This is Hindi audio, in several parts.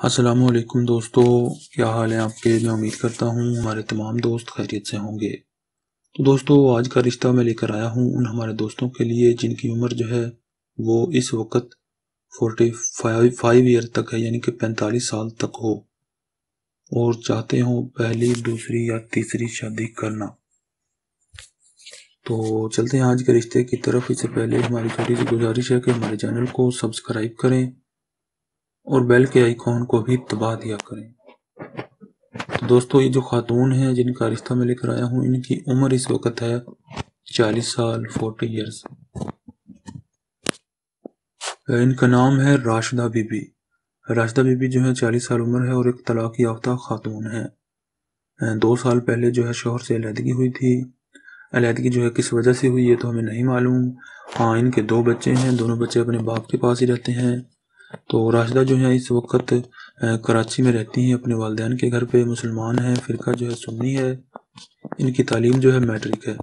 असलकुम दोस्तों, क्या हाल है आपके? मैं उम्मीद करता हूँ हमारे तमाम दोस्त खैरियत से होंगे। तो दोस्तों, आज का रिश्ता मैं लेकर आया हूँ उन हमारे दोस्तों के लिए जिनकी उम्र जो है, वो इस वक्त फोर्टी फाइव फाइव ईयर तक है, यानी कि पैंतालीस साल तक हो। और चाहते हो पहली, दूसरी या तीसरी शादी करना। तो चलते हैं आज के रिश्ते की तरफ़। इससे पहले हमारी छोटी सी गुजारिश है कि हमारे चैनल को सब्सक्राइब करें और बेल के आइकॉन को भी दबा दिया करें। तो दोस्तों, ये जो खातून है, जिनका रिश्ता मैं लेकर आया हूँ, इनकी उम्र इस वक्त है चालीस साल, फोर्टी ईयर्स इनका नाम है राशिदा बीबी। राशिदा बीबी जो है, चालीस साल उम्र है और एक तलाक याफ्ता खातून है। दो साल पहले जो है, शोहर से अलहदगी हुई थी। अलहदगी जो है, किस वजह से हुई है तो हमें नहीं मालूम। हाँ इनके दो बच्चे हैं, दोनों बच्चे अपने बाप के पास ही रहते हैं। तो राशिदा जो है, इस वक्त कराची में रहती हैं, अपने वालदेन के घर पे मुसलमान हैं, फ़िरका जो है सुन्नी है, इनकी तालीम जो है मैट्रिक है।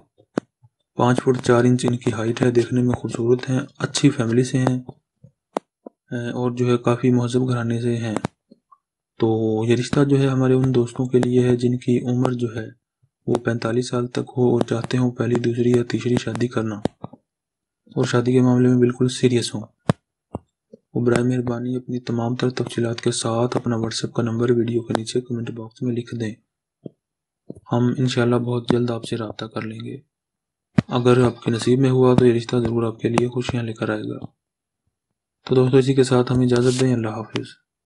पाँच फुट चार इंच इनकी हाइट है, देखने में खूबसूरत हैं, अच्छी फैमिली से हैं और जो है काफ़ी महजब घराने से हैं। तो ये रिश्ता जो है हमारे उन दोस्तों के लिए है, जिनकी उम्र जो है, वो पैंतालीस साल तक हो और चाहते हों पहली, दूसरी या तीसरी शादी करना। और शादी के मामले में बिल्कुल सीरियस हों। बर मेहरबानी अपनी तमाम तर तफसीत के साथ अपना व्हाट्सएप का नंबर वीडियो के नीचे कमेंट बॉक्स में लिख दें। हम इन बहुत जल्द आपसे रबता कर लेंगे। अगर आपके नसीब में हुआ तो ये रिश्ता ज़रूर आपके लिए खुशियाँ लेकर आएगा। तो दोस्तों, इसी के साथ हम इजाज़त दें। अल्लाह हाफिज़।